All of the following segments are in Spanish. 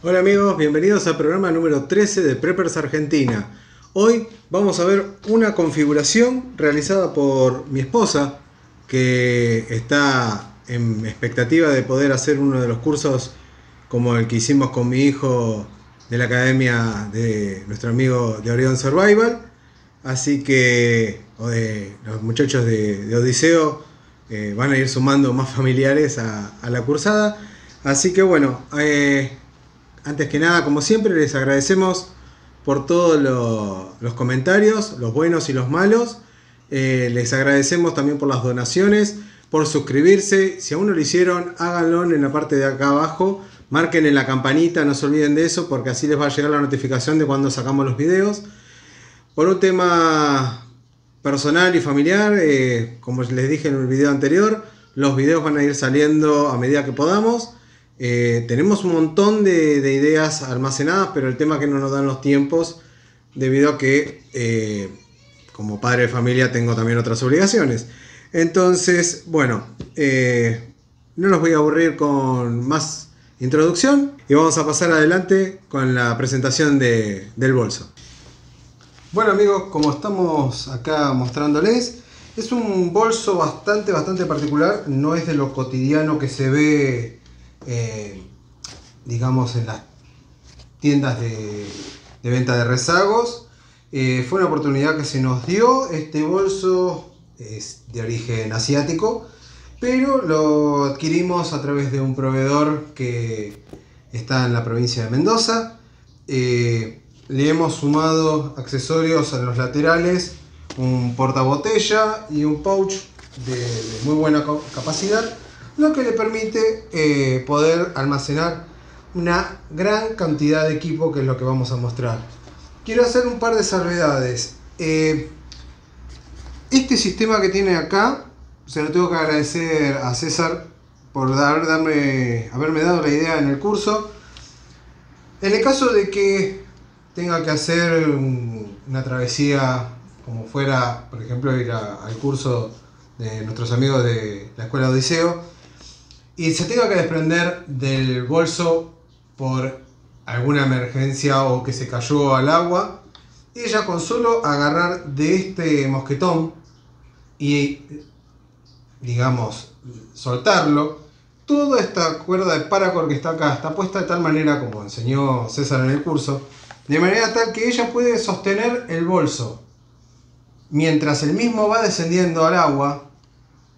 Hola amigos, bienvenidos al programa número 13 de Preppers Argentina. Hoy vamos a ver una configuración realizada por mi esposa que está en expectativa de poder hacer uno de los cursos como el que hicimos con mi hijo de la academia de nuestro amigo de Orion Survival. Así que los muchachos de, Odiseo eh, van a ir sumando más familiares a, la cursada. Así que bueno, eh, antes que nada, como siempre, les agradecemos por todos los comentarios, los buenos y los malos. Eh, les agradecemos también por las donaciones, por suscribirse. Si aún no lo hicieron, háganlo en la parte de acá abajo. Marquen en la campanita, no se olviden de eso, porque así les va a llegar la notificación de cuando sacamos los videos. Por un tema personal y familiar, eh, como les dije en el video anterior, los videos van a ir saliendo a medida que podamos. Eh, tenemos un montón de, ideas almacenadas, pero el tema es que no nos dan los tiempos debido a que eh, como padre de familia tengo también otras obligaciones. Entonces, bueno, no los voy a aburrir con más introducción y vamos a pasar adelante con la presentación del bolso. Bueno amigos, como estamos acá mostrándoles, es un bolso bastante, bastante particular, no es de lo cotidiano que se ve, eh, digamos, en las tiendas de, venta de rezagos. Eh, fue una oportunidad que se nos dio, este bolso es de origen asiático, pero lo adquirimos a través de un proveedor que está en la provincia de Mendoza. Eh, le hemos sumado accesorios a los laterales, un portabotella y un pouch de, muy buena capacidad, lo que le permite eh, poder almacenar una gran cantidad de equipo que es lo que vamos a mostrar. Quiero hacer un par de salvedades. Eh, este sistema que tiene acá, se lo tengo que agradecer a César por darme, haberme dado la idea en el curso. En el caso de que tenga que hacer una travesía como fuera, por ejemplo, ir al curso de nuestros amigos de la Escuela Odiseo, y se tenga que desprender del bolso por alguna emergencia o que se cayó al agua, ella con solo agarrar de este mosquetón y, digamos, soltarlo, toda esta cuerda de paracord que está acá está puesta de tal manera como enseñó César en el curso, de manera tal que ella puede sostener el bolso mientras el mismo va descendiendo al agua,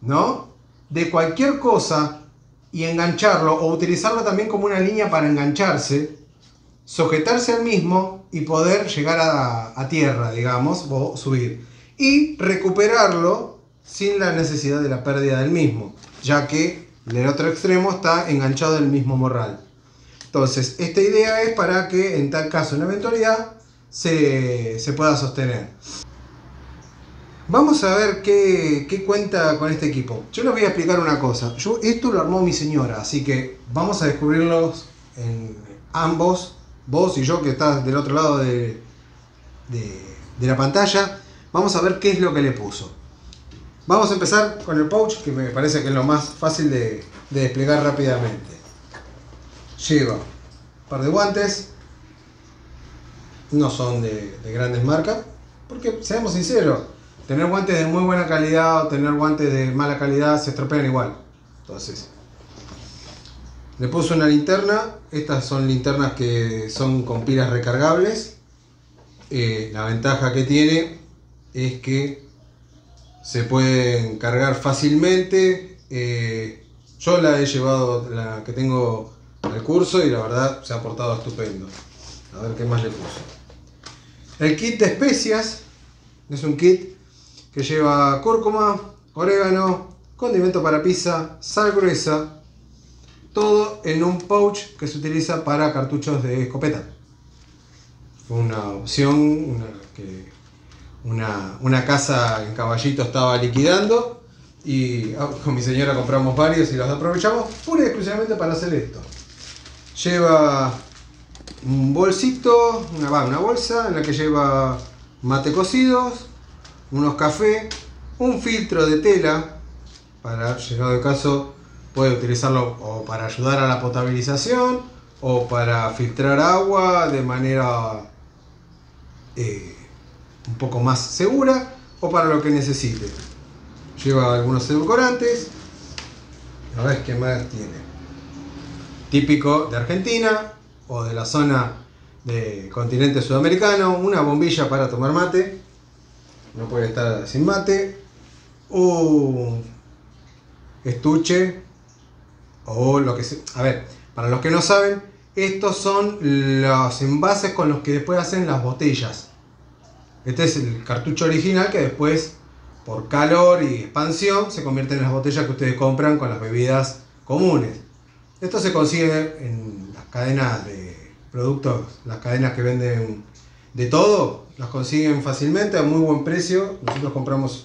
¿no? De cualquier cosa y engancharlo o utilizarlo también como una línea para engancharse, sujetarse al mismo y poder llegar a, tierra, digamos, o subir. Y recuperarlo sin la necesidad de la pérdida del mismo, ya que el otro extremo está enganchado en el mismo morral. Entonces, esta idea es para que en tal caso, en eventualidad, se, pueda sostener. Vamos a ver qué, cuenta con este equipo. Yo les voy a explicar una cosa. Yo, esto lo armó mi señora, así que vamos a descubrirlos en ambos, vos y yo que estás del otro lado de, la pantalla. Vamos a ver qué es lo que le puso. Vamos a empezar con el pouch, que me parece que es lo más fácil de desplegar rápidamente lleva un par de guantes, no son de, grandes marcas, porque seamos sinceros, tener guantes de muy buena calidad o tener guantes de mala calidad se estropean igual. Entonces, le puse una linterna, estas son linternas que son con pilas recargables. Eh, la ventaja que tiene es que se pueden cargar fácilmente. Eh, yo la he llevado, la que tengo el curso y la verdad se ha portado estupendo. A ver qué más le puso. El kit de especias es un kit que lleva cúrcuma, orégano, condimento para pizza, sal gruesa, todo en un pouch que se utiliza para cartuchos de escopeta. Una opción una, que una, una casa en Caballito estaba liquidando y ah, con mi señora compramos varios y los aprovechamos pura y exclusivamente para hacer esto. Lleva un bolsito, una, una bolsa en la que lleva mate cocidos, unos cafés, un filtro de tela, para llegado el caso puede utilizarlo o para ayudar a la potabilización o para filtrar agua de manera eh, un poco más segura o para lo que necesite. Lleva algunos edulcorantes. A ver qué más tiene. Típico de Argentina o de la zona del continente sudamericano. Una bombilla para tomar mate. No puede estar sin mate. Un estuche o lo que sea. A ver, para los que no saben, estos son los envases con los que después hacen las botellas. Este es el cartucho original que después, por calor y expansión, se convierte en las botellas que ustedes compran con las bebidas comunes. Esto se consigue en las cadenas de productos, las cadenas que venden de todo, las consiguen fácilmente a muy buen precio. Nosotros compramos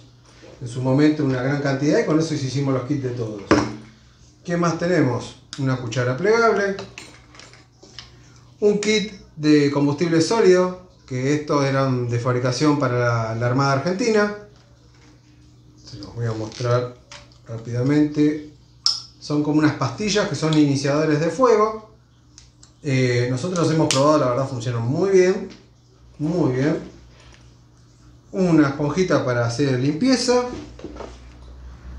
en su momento una gran cantidad y con eso hicimos los kits de todos. ¿Qué más tenemos? Una cuchara plegable, un kit de combustible sólido, que estos eran de fabricación para la, Armada Argentina. Se los voy a mostrar rápidamente. Son como unas pastillas que son iniciadores de fuego. Eh, nosotros los hemos probado, la verdad funcionan muy bien. Muy bien. Una esponjita para hacer limpieza.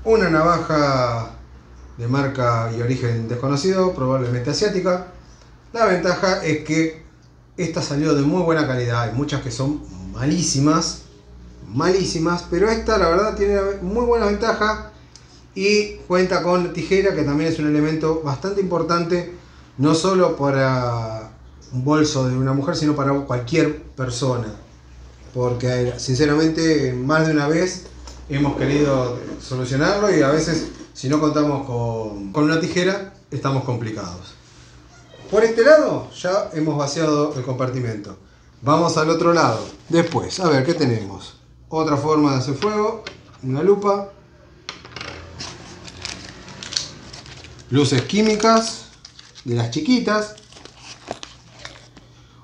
Una navaja de marca y origen desconocido, probablemente asiática. La ventaja es que esta salió de muy buena calidad. Hay muchas que son malísimas. Malísimas. Pero esta la verdad tiene muy buena ventaja. Y cuenta con tijera que también es un elemento bastante importante. No solo para un bolso de una mujer, sino para cualquier persona. Porque sinceramente más de una vez hemos querido solucionarlo y a veces si no contamos con, una tijera estamos complicados. Por este lado ya hemos vaciado el compartimento. Vamos al otro lado. Después, a ver, ¿qué tenemos? Otra forma de hacer fuego, una lupa, luces químicas de las chiquitas,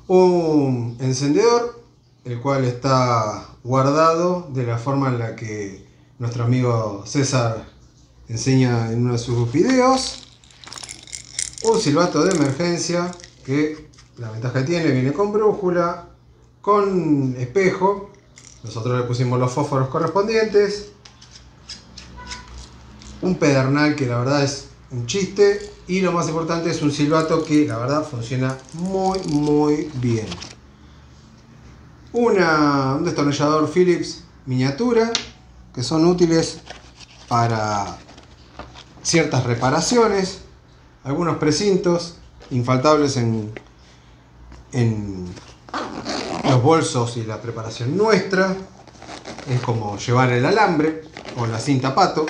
un encendedor, el cual está guardado de la forma en la que nuestro amigo César enseña en uno de sus videos un silbato de emergencia que la ventaja que tiene viene con brújula, con espejo. Nosotros le pusimos los fósforos correspondientes. Un pedernal que la verdad es un chiste. Y lo más importante es un silbato que la verdad funciona muy muy bien. Una, un destornillador Phillips miniatura que son útiles para ciertas reparaciones algunos precintos infaltables en, en los bolsos y la preparación nuestra. Es como llevar el alambre o la cinta pato.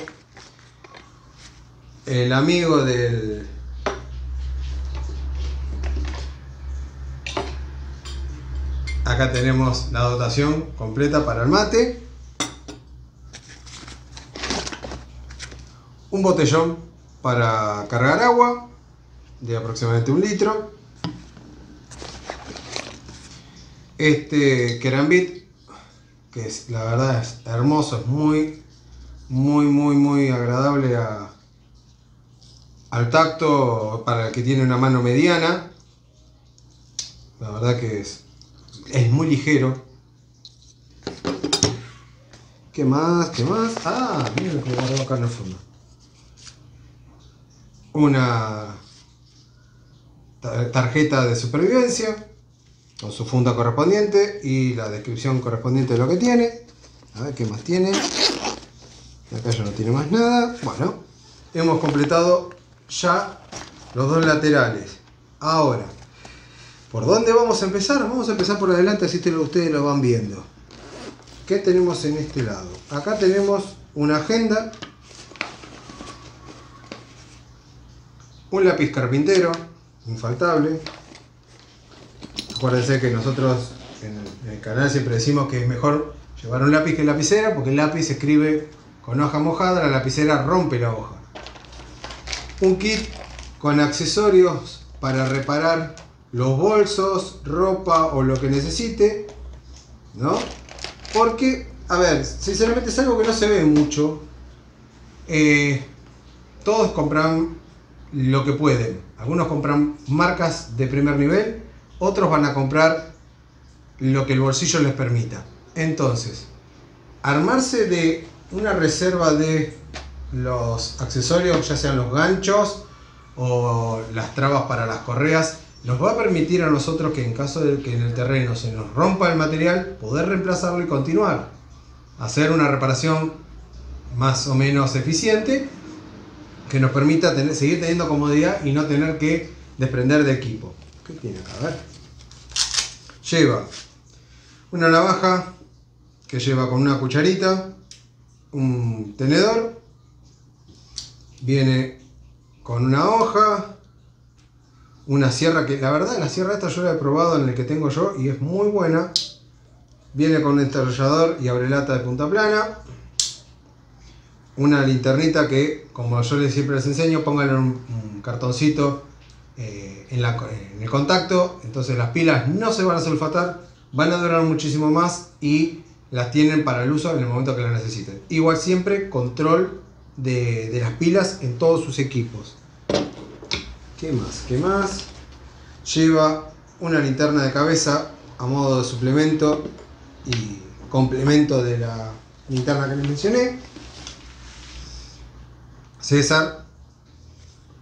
El amigo del... Acá tenemos la dotación completa para el mate. Un botellón para cargar agua de aproximadamente un litro. Este Kerambit, que es, la verdad es hermoso, es muy, muy, muy, muy agradable al tacto para el que tiene una mano mediana. La verdad que es, es muy ligero. ¿Qué más? ¿Qué más? Ah, miren cómo guardó acá en el fondo una tarjeta de supervivencia con su funda correspondiente y la descripción correspondiente de lo que tiene. A ver qué más tiene. Acá ya no tiene más nada. Bueno, hemos completado ya los dos laterales. Ahora, ¿por dónde vamos a empezar? Vamos a empezar por adelante, así ustedes lo van viendo. ¿Qué tenemos en este lado? Acá tenemos una agenda Un lápiz carpintero, infaltable. Acuérdense que nosotros en el canal siempre decimos que es mejor llevar un lápiz que lapicera porque el lápiz escribe con hoja mojada, la lapicera rompe la hoja. Un kit con accesorios para reparar los bolsos, ropa o lo que necesite, ¿no? Porque, a ver, sinceramente es algo que no se ve mucho. Eh, todos compran lo que pueden. Algunos compran marcas de primer nivel, otros van a comprar lo que el bolsillo les permita. Entonces, armarse de una reserva de los accesorios, ya sean los ganchos o las trabas para las correas, nos va a permitir a nosotros que en caso de que en el terreno se nos rompa el material, poder reemplazarlo y continuar. Hacer una reparación más o menos eficiente que nos permita tener, seguir teniendo comodidad y no tener que desprender de equipo. ¿Qué tiene acá? A ver. Lleva una navaja que lleva con una cucharita, un tenedor, viene con una hoja, una sierra que la verdad la sierra esta yo la he probado en el que tengo yo y es muy buena. Viene con un enterrollador y abrelata de punta plana. Una linternita que, como yo siempre les enseño, pónganle un, un cartoncito eh, en, en el contacto. Entonces las pilas no se van a sulfatar, van a durar muchísimo más y las tienen para el uso en el momento que las necesiten. Igual siempre control de, las pilas en todos sus equipos. ¿Qué más? ¿Qué más? Lleva una linterna de cabeza a modo de suplemento y complemento de la linterna que les mencioné. César,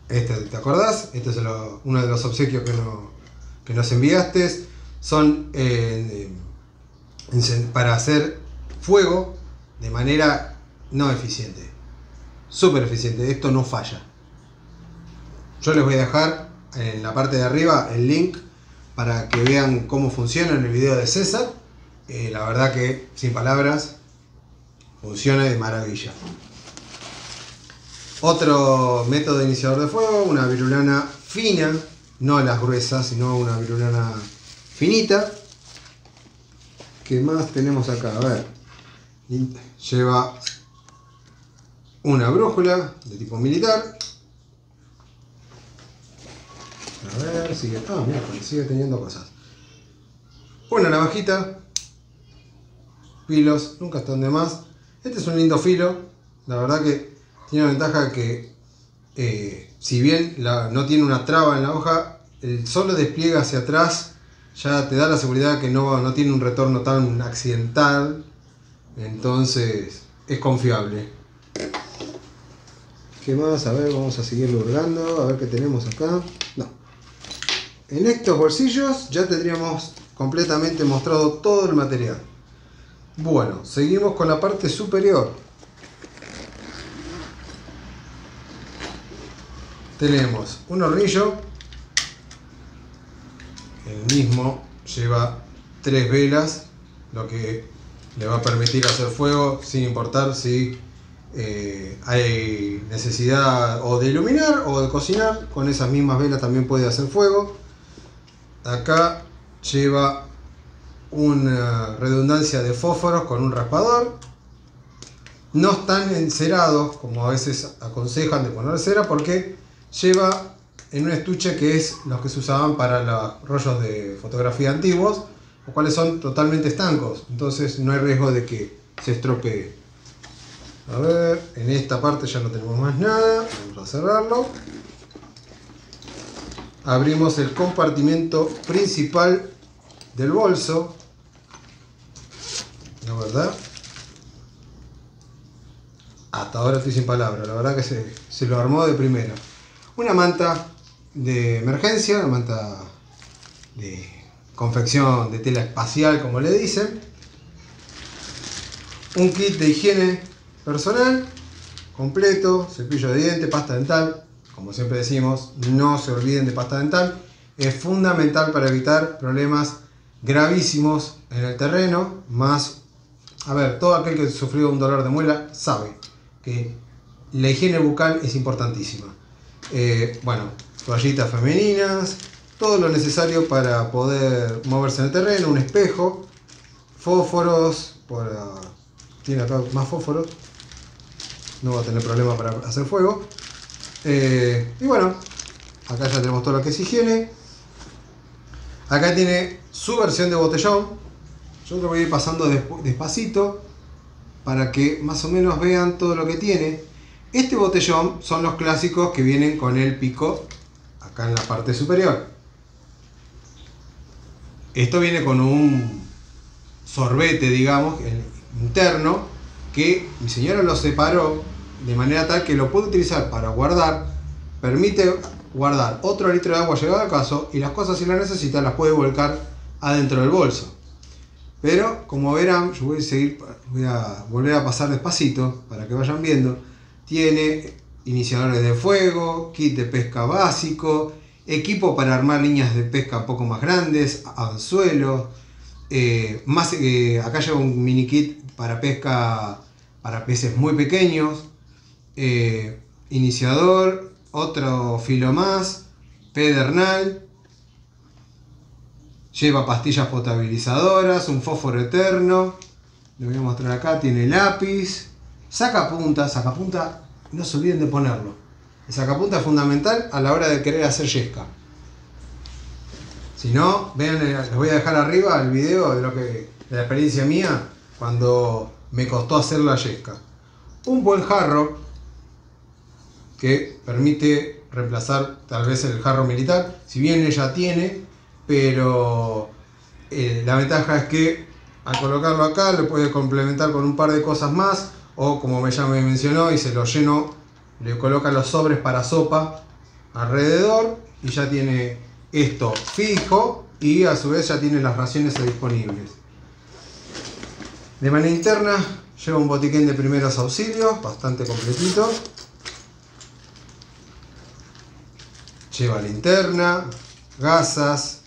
este, ¿te acordás? Este es uno de los obsequios que, no- que nos enviaste. Son eh, para hacer fuego de manera no eficiente. Súper eficiente, esto no falla. Yo les voy a dejar en la parte de arriba el link para que vean cómo funciona en el video de César. Eh, la verdad que, sin palabras, funciona de maravilla. Otro método de iniciador de fuego, una virulana fina, no las gruesas, sino una virulana finita. ¿Qué más tenemos acá? A ver, lleva una brújula de tipo militar. A ver, sigue. Ah, mira, sigue teniendo cosas. Una navajita. Filos, nunca están de más. Este es un lindo filo. La verdad que tiene la ventaja que, eh, si bien no tiene una traba en la hoja, el solo despliegue hacia atrás ya te da la seguridad que no, no tiene un retorno tan accidental. Entonces es confiable. ¿Qué más? A ver, vamos a seguir hurgando. A ver qué tenemos acá. No. En estos bolsillos ya tendríamos completamente mostrado todo el material. Bueno, seguimos con la parte superior. Tenemos un hornillo. El mismo lleva tres velas, lo que le va a permitir hacer fuego sin importar si eh, hay necesidad o de iluminar o de cocinar. Con esas mismas velas también puede hacer fuego. Acá lleva una redundancia de fósforos con un raspador. No están encerados como a veces aconsejan de poner cera porque lleva en un estuche que es los que se usaban para los rollos de fotografía antiguos, los cuales son totalmente estancos, entonces no hay riesgo de que se estropee. A ver, en esta parte ya no tenemos más nada, vamos a cerrarlo. Abrimos el compartimento principal del bolso. ¿No verdad? Hasta ahora estoy sin palabras, la verdad que se, se lo armó de primera. Una manta de emergencia, una manta de confección de tela espacial, como le dicen. Un kit de higiene personal, completo, cepillo de diente, pasta dental. Como siempre decimos, no se olviden de pasta dental. Es fundamental para evitar problemas gravísimos en el terreno, más, a ver, todo aquel que sufrió un dolor de muela sabe que la higiene bucal es importantísima. Eh, bueno, toallitas femeninas, todo lo necesario para poder moverse en el terreno, un espejo, fósforos, para... tiene acá más fósforos, no va a tener problema para hacer fuego. Eh, y bueno, acá ya tenemos todo lo que es higiene. Acá tiene su versión de botellón. Yo lo voy a ir pasando desp- despacito para que más o menos vean todo lo que tiene. Este botellón son los clásicos que vienen con el pico acá en la parte superior. Esto viene con un sorbete, digamos, interno, que mi señora lo separó de manera tal que lo puede utilizar para guardar, permite guardar otro litro de agua llegado al caso y las cosas si las necesita las puede volcar adentro del bolso. Pero como verán, yo voy a seguir, voy a volver a pasar despacito para que vayan viendo. Tiene iniciadores de fuego, kit de pesca básico, equipo para armar líneas de pesca un poco más grandes, anzuelos, eh, más, eh, acá lleva un mini kit para pesca para peces muy pequeños, eh, iniciador, otro filo más, pedernal, lleva pastillas potabilizadoras, un fósforo eterno, le voy a mostrar acá, tiene lápiz, sacapunta, sacapunta, no se olviden de ponerlo. El sacapunta es fundamental a la hora de querer hacer yesca. Si no, vean, eh, les voy a dejar arriba el video de lo que de la experiencia mía cuando me costó hacer la yesca. Un buen jarro que permite reemplazar tal vez el jarro militar, si bien ella tiene, pero eh, la ventaja es que al colocarlo acá lo puede complementar con un par de cosas más o como ya me mencionó y se lo lleno, le coloca los sobres para sopa alrededor y ya tiene esto fijo y a su vez ya tiene las raciones disponibles. De manera interna lleva un botiquín de primeros auxilios, bastante completito. Lleva linterna, gasas,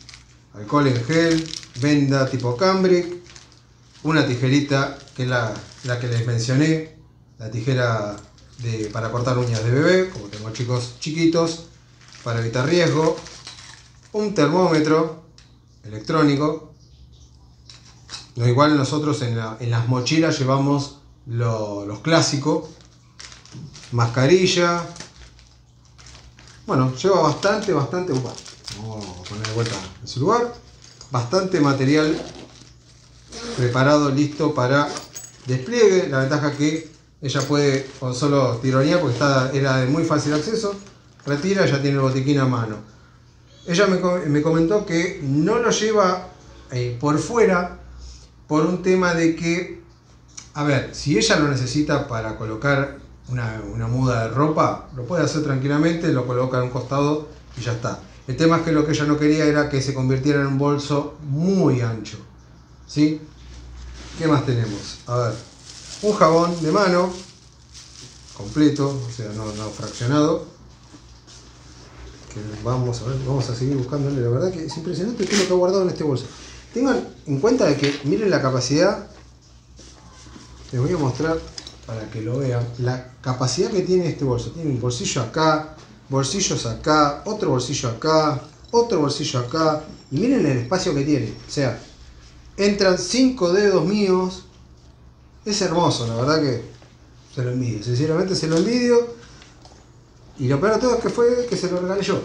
alcohol en gel, venda tipo cambric, una tijerita que es la, que les mencioné, la tijera para cortar uñas de bebé, como tengo chicos chiquitos, para evitar riesgo, un termómetro electrónico. No igual nosotros en, las mochilas llevamos los clásicos, mascarilla. Bueno, lleva bastante, bastante. Upa, vamos a poner de vuelta en su lugar. Bastante material preparado, listo para despliegue. La ventaja que ella puede con solo tironía, porque está, era de muy fácil acceso, retira, ya tiene el botiquín a mano. Ella me, comentó que no lo lleva eh, por fuera por un tema de que, a ver, si ella lo necesita para colocar una, muda de ropa, lo puede hacer tranquilamente, lo coloca en un costado y ya está. El tema es que lo que ella no quería era que se convirtiera en un bolso muy ancho. ¿Sí? ¿Qué más tenemos? A ver, un jabón de mano completo, o sea, no, no fraccionado vamos a ver, vamos a seguir buscándole. La verdad que es impresionante todo lo que ha guardado en este bolso. Tengan en cuenta de que miren la capacidad. Les voy a mostrar para que lo vean. La capacidad que tiene este bolso. Tiene un bolsillo acá, bolsillos acá, otro bolsillo acá, otro bolsillo acá. Y miren el espacio que tiene. O sea, entran cinco dedos míos. Es hermoso, la verdad que se lo envidio. Sinceramente se lo envidio. Y lo peor de todo es que fue que se lo regalé yo.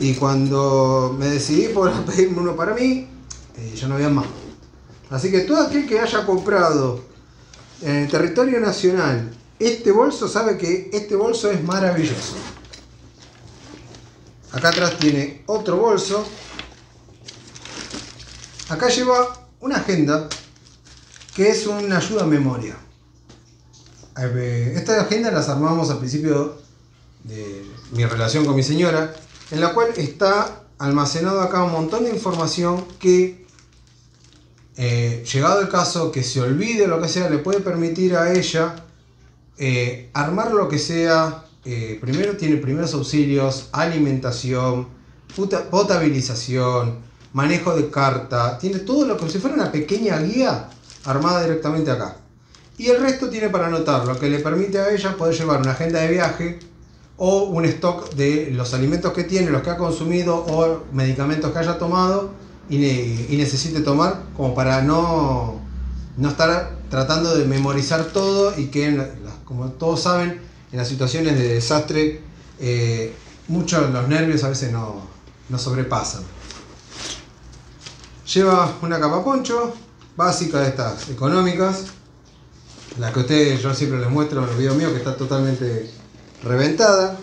Y cuando me decidí por pedirme uno para mí, eh, ya no había más. Así que todo aquel que haya comprado en el territorio nacional este bolso sabe que este bolso es maravilloso. Acá atrás tiene otro bolso. Acá lleva una agenda que es una ayuda a memoria. Eh, esta agenda las armamos al principio de mi relación con mi señora, en la cual está almacenado acá un montón de información que, eh, llegado el caso que se olvide lo que sea, le puede permitir a ella eh, armar lo que sea. primero tiene primeros auxilios, alimentación, potabilización, manejo de carta, tiene todo lo que si fuera una pequeña guía armada directamente acá. Y el resto tiene para anotar, lo que le permite a ella poder llevar una agenda de viaje o un stock de los alimentos que tiene, los que ha consumido o medicamentos que haya tomado y, necesite tomar, como para no, no estar tratando de memorizar todo y que, como todos saben, en las situaciones de desastre, eh, muchos los nervios a veces no, no sobrepasan. Lleva una capa poncho, básica de estas económicas, La que ustedes yo siempre les muestro en los videos míos que está totalmente reventada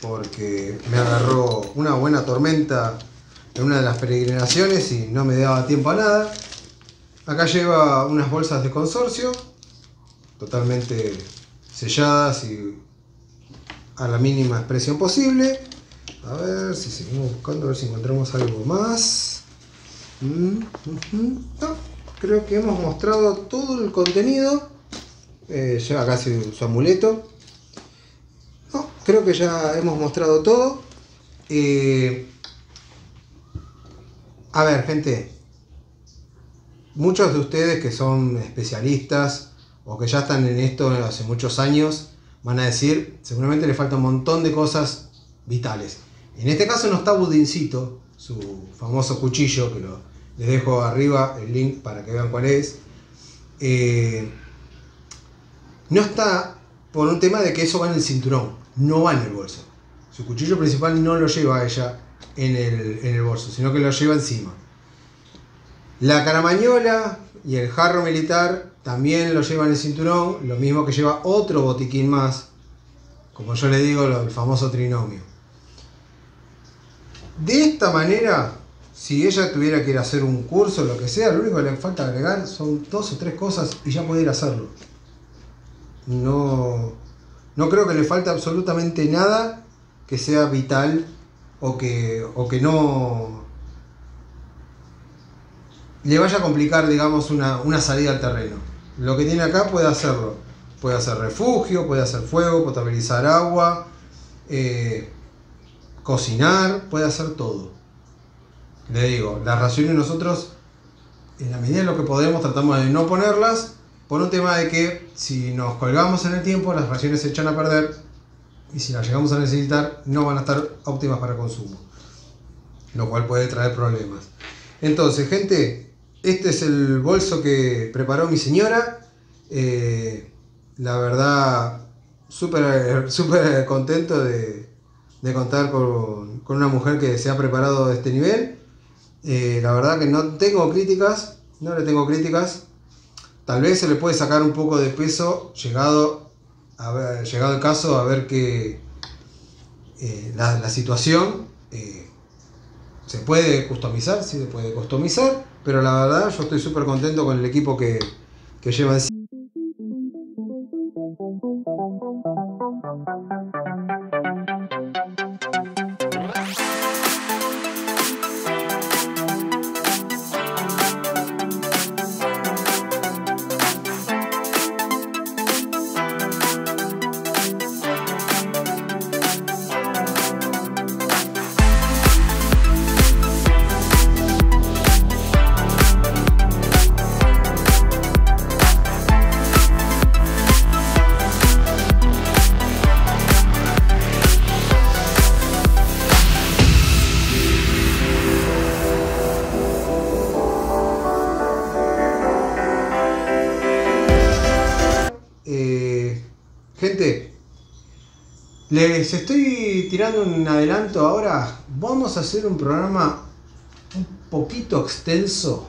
porque me agarró una buena tormenta en una de las peregrinaciones y no me daba tiempo a nada. Acá lleva unas bolsas de consorcio totalmente selladas y a la mínima expresión posible. A ver si seguimos buscando, a ver si encontramos algo más. Mm, creo que hemos mostrado todo el contenido. Eh, lleva casi su amuleto. No, creo que ya hemos mostrado todo. Eh, a ver, gente. Muchos de ustedes que son especialistas o que ya están en esto hace muchos años van a decir, seguramente le falta un montón de cosas vitales. En este caso no está Budincito, su famoso cuchillo, que les dejo arriba el link para que vean cuál es. Eh, no está por un tema de que eso va en el cinturón, no va en el bolso. Su cuchillo principal no lo lleva ella en el, en el bolso, sino que lo lleva encima. La caramañola y el jarro militar también lo lleva en el cinturón, lo mismo que lleva otro botiquín más, como yo le digo, el famoso trinomio. De esta manera, si ella tuviera que ir a hacer un curso lo que sea, lo único que le falta agregar son dos o tres cosas y ya puede ir a hacerlo. No, no creo que le falte absolutamente nada que sea vital o que, o que no le vaya a complicar, digamos, una, una salida al terreno. Lo que tiene acá puede hacerlo. Puede hacer refugio, puede hacer fuego, potabilizar agua, eh, cocinar, puede hacer todo. Le digo, las raciones nosotros, en la medida de lo que podemos, tratamos de no ponerlas por un tema de que si nos colgamos en el tiempo, las raciones se echan a perder y si las llegamos a necesitar, no van a estar óptimas para consumo, lo cual puede traer problemas. Entonces, gente, este es el bolso que preparó mi señora. Eh, la verdad, súper super contento de, de contar con, una mujer que se ha preparado de este nivel. Eh, la verdad que no tengo críticas, no le tengo críticas. Tal vez se le puede sacar un poco de peso llegado, a llegado el caso a ver que eh, la, situación eh, se puede customizar, sí se puede customizar, pero la verdad yo estoy súper contento con el equipo que, que lleva en les estoy tirando un adelanto ahora. Vamos a hacer un programa un poquito extenso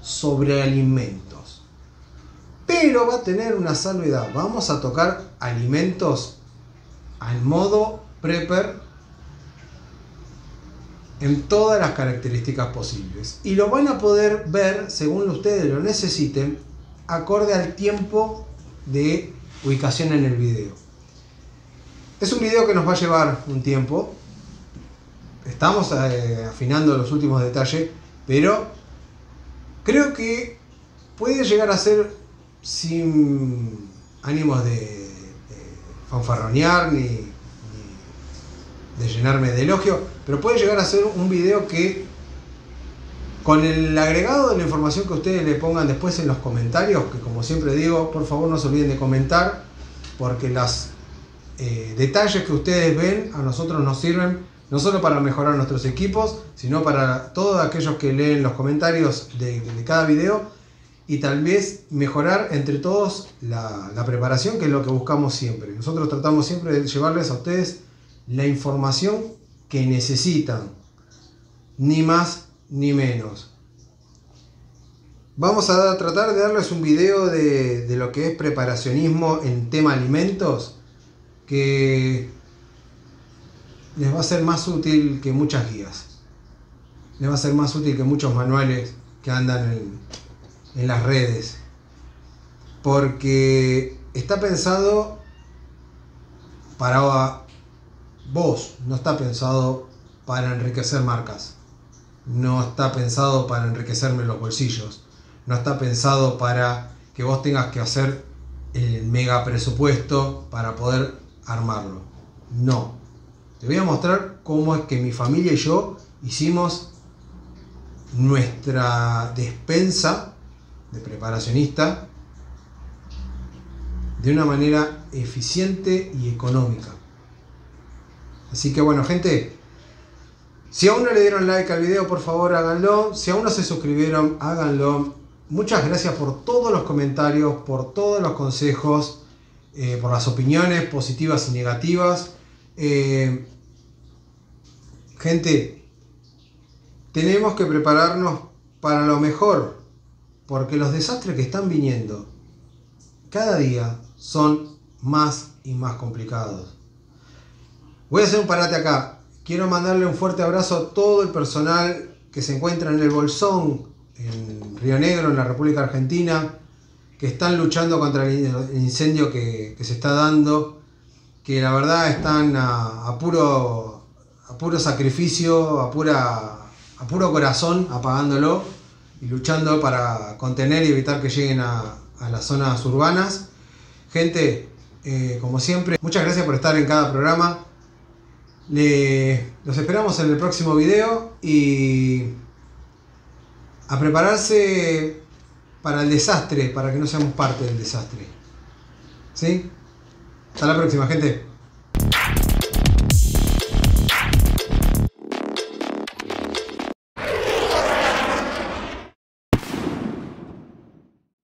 sobre alimentos. Pero va a tener una salvedad. Vamos a tocar alimentos al modo prepper en todas las características posibles. Y lo van a poder ver según ustedes lo necesiten, acorde al tiempo de ubicación en el video. Es un video que nos va a llevar un tiempo. Estamos eh, afinando los últimos detalles, pero creo que puede llegar a ser sin ánimos de, fanfarronear ni, ni, de llenarme de elogio, pero puede llegar a ser un video que con el agregado de la información que ustedes le pongan después en los comentarios, que como siempre digo, por favor no se olviden de comentar, porque los eh, detalles que ustedes ven a nosotros nos sirven no solo para mejorar nuestros equipos, sino para todos aquellos que leen los comentarios de, cada video y tal vez mejorar entre todos la, preparación, que es lo que buscamos siempre. Nosotros tratamos siempre de llevarles a ustedes la información que necesitan, ni más ni menos. Vamos a tratar de darles un video de, de lo que es preparacionismo en tema alimentos que les va a ser más útil que muchas guías. Les va a ser más útil que muchos manuales que andan en, las redes. Porque está pensado para vos, no está pensado para enriquecer marcas. No está pensado para enriquecerme los bolsillos no está pensado para que vos tengas que hacer el mega presupuesto para poder armarlo. No. Te voy a mostrar cómo es que mi familia y yo hicimos nuestra despensa de preparacionista de una manera eficiente y económica. Así que bueno, gente, si aún no le dieron like al video, por favor háganlo. Si aún no se suscribieron, háganlo. Muchas gracias por todos los comentarios, por todos los consejos, eh, por las opiniones positivas y negativas. Eh, gente, tenemos que prepararnos para lo mejor, porque los desastres que están viniendo cada día son más y más complicados. Voy a hacer un parate acá. Quiero mandarle un fuerte abrazo a todo el personal que se encuentra en el Bolsón, en Río Negro, en la República Argentina, que están luchando contra el incendio que, se está dando, que la verdad están a, puro, a puro sacrificio, a, a puro corazón apagándolo y luchando para contener y evitar que lleguen a, las zonas urbanas. Gente, eh, como siempre, muchas gracias por estar en cada programa. los esperamos en el próximo video y a prepararse para el desastre, para que no seamos parte del desastre. ¿Sí? Hasta la próxima, gente.